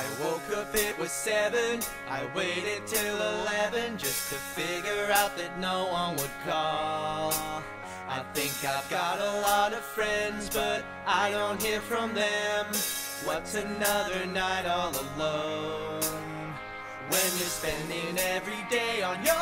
I woke up, it was seven. I waited till eleven just to figure out that no one would call. I think I've got a lot of friends, but I don't hear from them. What's another night all alone? When you're spending every day on your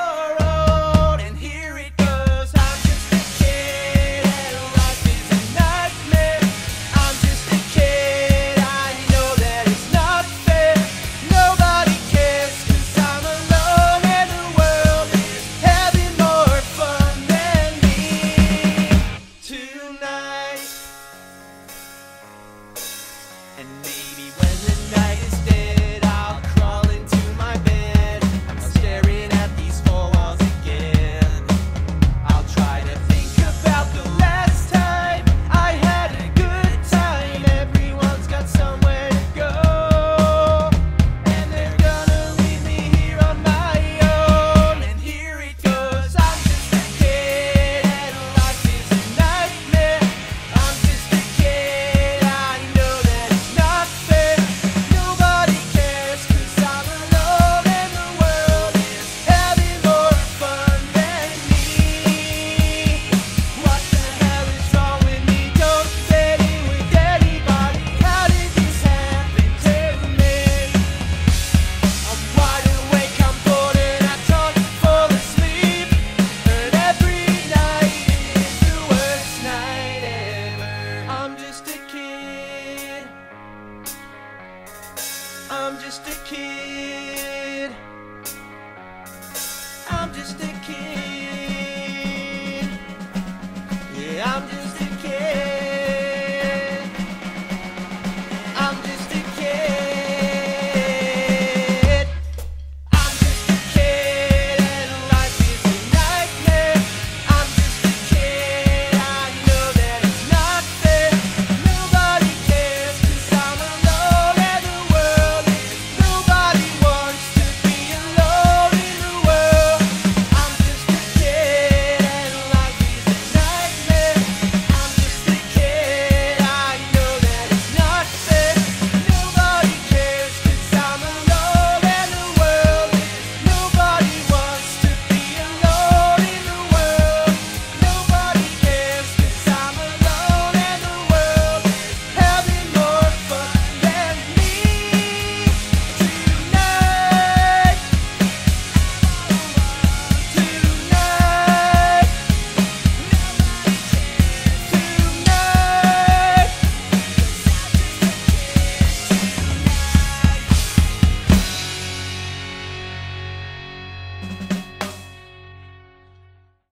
in the night. I'm just a kid. I'm just a